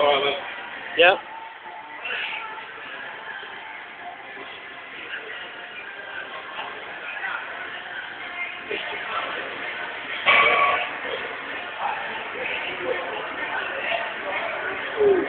Alright. Yeah. Ooh.